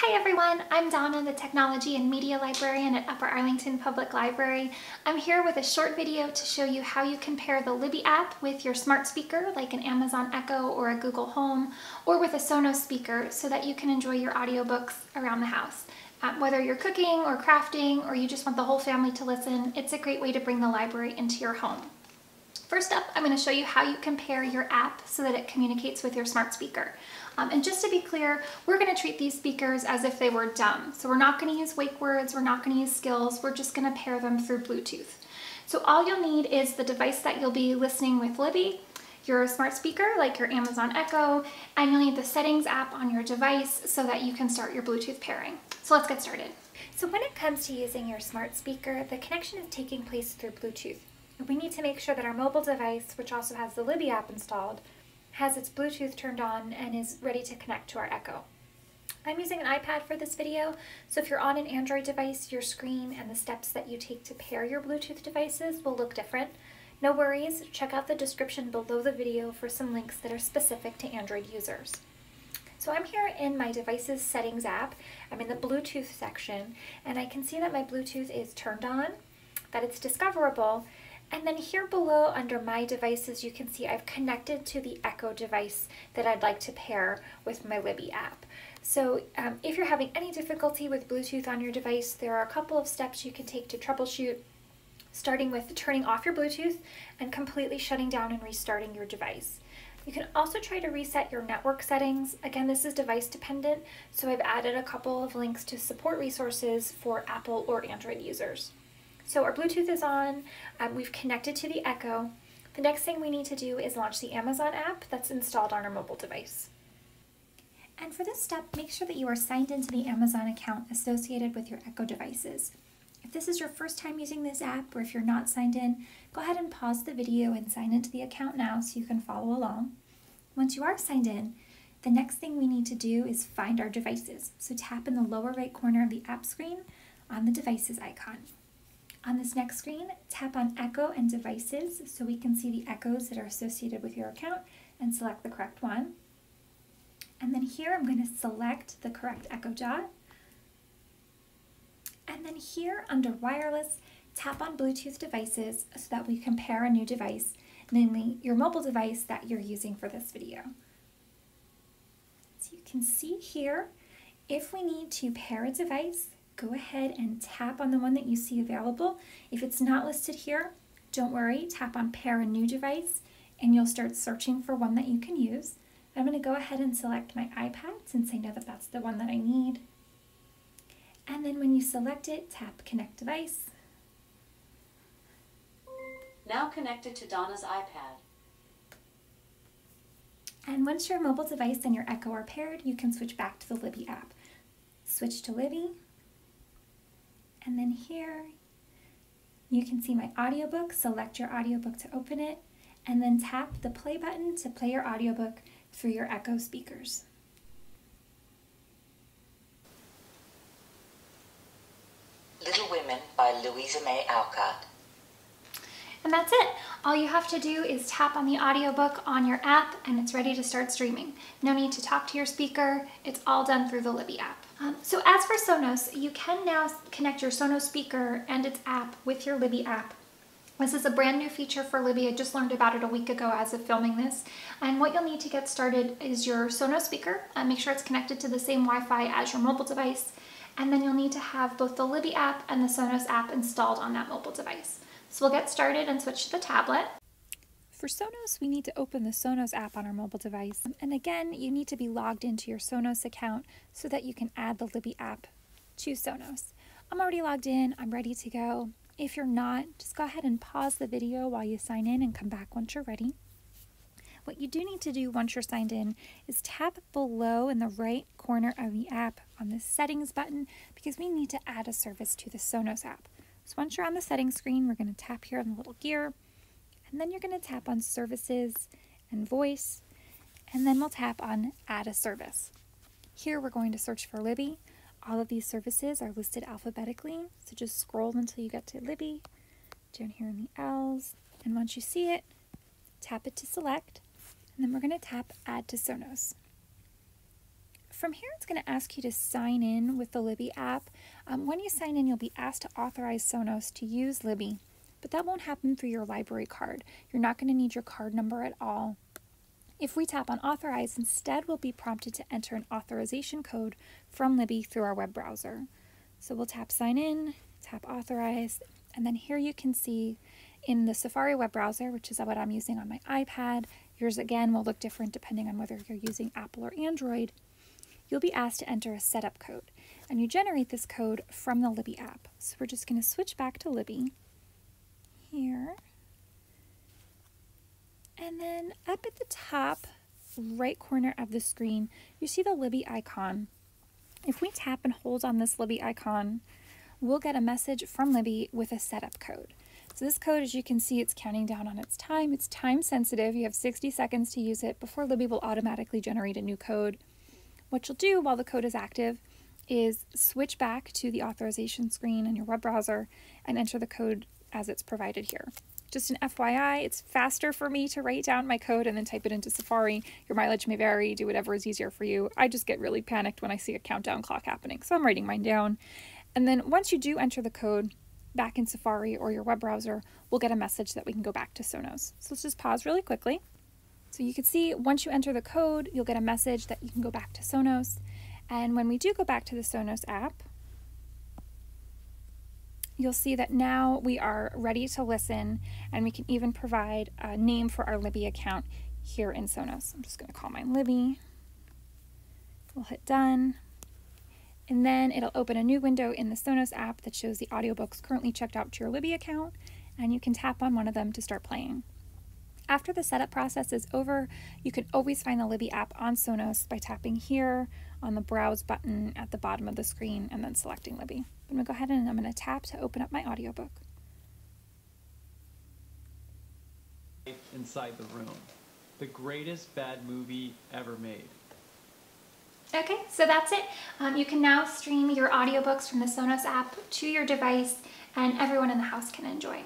Hi everyone, I'm Donna, the Technology and Media Librarian at Upper Arlington Public Library. I'm here with a short video to show you how you can pair the Libby app with your smart speaker like an Amazon Echo or a Google Home or with a Sonos speaker so that you can enjoy your audiobooks around the house. Um, whether you're cooking or crafting or you just want the whole family to listen, it's a great way to bring the library into your home. First up, I'm going to show you how you can pair your app so that it communicates with your smart speaker. Um, and just to be clear, we're going to treat these speakers as if they were dumb. So we're not going to use wake words, we're not going to use skills, we're just going to pair them through Bluetooth. So all you'll need is the device that you'll be listening with Libby, your smart speaker like your Amazon Echo, and you'll need the settings app on your device so that you can start your Bluetooth pairing. So let's get started. So when it comes to using your smart speaker, the connection is taking place through Bluetooth we need to make sure that our mobile device, which also has the Libby app installed, has its Bluetooth turned on and is ready to connect to our Echo. I'm using an iPad for this video, so if you're on an Android device, your screen and the steps that you take to pair your Bluetooth devices will look different. No worries, check out the description below the video for some links that are specific to Android users. So I'm here in my devices settings app. I'm in the Bluetooth section, and I can see that my Bluetooth is turned on, that it's discoverable, and then here below under my devices, you can see I've connected to the Echo device that I'd like to pair with my Libby app. So um, if you're having any difficulty with Bluetooth on your device, there are a couple of steps you can take to troubleshoot, starting with turning off your Bluetooth and completely shutting down and restarting your device. You can also try to reset your network settings. Again, this is device dependent, so I've added a couple of links to support resources for Apple or Android users. So our Bluetooth is on, um, we've connected to the Echo. The next thing we need to do is launch the Amazon app that's installed on our mobile device. And for this step, make sure that you are signed into the Amazon account associated with your Echo devices. If this is your first time using this app, or if you're not signed in, go ahead and pause the video and sign into the account now so you can follow along. Once you are signed in, the next thing we need to do is find our devices. So tap in the lower right corner of the app screen on the devices icon. On this next screen, tap on Echo and Devices so we can see the echoes that are associated with your account and select the correct one. And then here I'm going to select the correct Echo Dot. And then here under Wireless, tap on Bluetooth devices so that we can pair a new device, namely your mobile device that you're using for this video. So you can see here, if we need to pair a device, go ahead and tap on the one that you see available. If it's not listed here, don't worry, tap on pair a new device and you'll start searching for one that you can use. I'm going to go ahead and select my iPad since I know that that's the one that I need. And then when you select it, tap connect device. Now connected to Donna's iPad. And once your mobile device and your Echo are paired, you can switch back to the Libby app. Switch to Libby, and then here, you can see my audiobook. Select your audiobook to open it, and then tap the play button to play your audiobook through your Echo speakers. Little Women by Louisa May Alcott. And that's it. All you have to do is tap on the audiobook on your app and it's ready to start streaming. No need to talk to your speaker. It's all done through the Libby app. Um, so as for Sonos, you can now connect your Sonos speaker and its app with your Libby app. This is a brand new feature for Libby. I just learned about it a week ago as of filming this. And what you'll need to get started is your Sonos speaker. Uh, make sure it's connected to the same Wi-Fi as your mobile device. And then you'll need to have both the Libby app and the Sonos app installed on that mobile device. So we'll get started and switch to the tablet. For Sonos, we need to open the Sonos app on our mobile device. And again, you need to be logged into your Sonos account so that you can add the Libby app to Sonos. I'm already logged in, I'm ready to go. If you're not, just go ahead and pause the video while you sign in and come back once you're ready. What you do need to do once you're signed in is tap below in the right corner of the app on the settings button because we need to add a service to the Sonos app. So once you're on the settings screen, we're going to tap here on the little gear and then you're going to tap on Services and Voice, and then we'll tap on Add a Service. Here we're going to search for Libby. All of these services are listed alphabetically, so just scroll until you get to Libby, down here in the L's, and once you see it, tap it to select, and then we're going to tap Add to Sonos. from here, it's going to ask you to sign in with the Libby app. Um, when you sign in, you'll be asked to authorize Sonos to use Libby, but that won't happen through your library card. You're not going to need your card number at all. If we tap on Authorize, instead we'll be prompted to enter an authorization code from Libby through our web browser. So we'll tap Sign In, tap Authorize, and then here you can see in the Safari web browser, which is what I'm using on my iPad, yours again will look different depending on whether you're using Apple or Android, you'll be asked to enter a setup code. And you generate this code from the Libby app. So we're just going to switch back to Libby here. And then up at the top right corner of the screen, you see the Libby icon. If we tap and hold on this Libby icon, we'll get a message from Libby with a setup code. So this code, as you can see, it's counting down on its time. It's time sensitive. You have 60 seconds to use it before Libby will automatically generate a new code. What you'll do while the code is active is switch back to the authorization screen in your web browser and enter the code as it's provided here. Just an FYI, it's faster for me to write down my code and then type it into Safari. Your mileage may vary, do whatever is easier for you. I just get really panicked when I see a countdown clock happening, so I'm writing mine down. And then once you do enter the code back in Safari or your web browser, we'll get a message that we can go back to Sonos. So let's just pause really quickly. So you can see once you enter the code, you'll get a message that you can go back to Sonos. And when we do go back to the Sonos app, you'll see that now we are ready to listen and we can even provide a name for our Libby account here in Sonos. I'm just going to call mine Libby. We'll hit done. And then it'll open a new window in the Sonos app that shows the audiobooks currently checked out to your Libby account, and you can tap on one of them to start playing. After the setup process is over, you can always find the Libby app on Sonos by tapping here on the Browse button at the bottom of the screen and then selecting Libby. I'm going to go ahead and I'm going to tap to open up my audiobook. Inside the Room, the greatest bad movie ever made. Okay, so that's it. Um, you can now stream your audiobooks from the Sonos app to your device and everyone in the house can enjoy.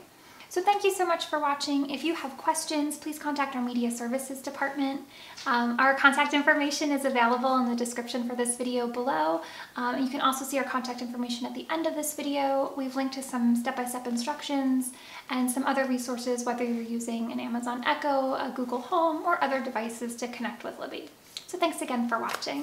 So thank you so much for watching. If you have questions, please contact our Media Services Department. Um, our contact information is available in the description for this video below. Um, you can also see our contact information at the end of this video. We've linked to some step-by-step -step instructions and some other resources, whether you're using an Amazon Echo, a Google Home, or other devices to connect with Libby. So thanks again for watching.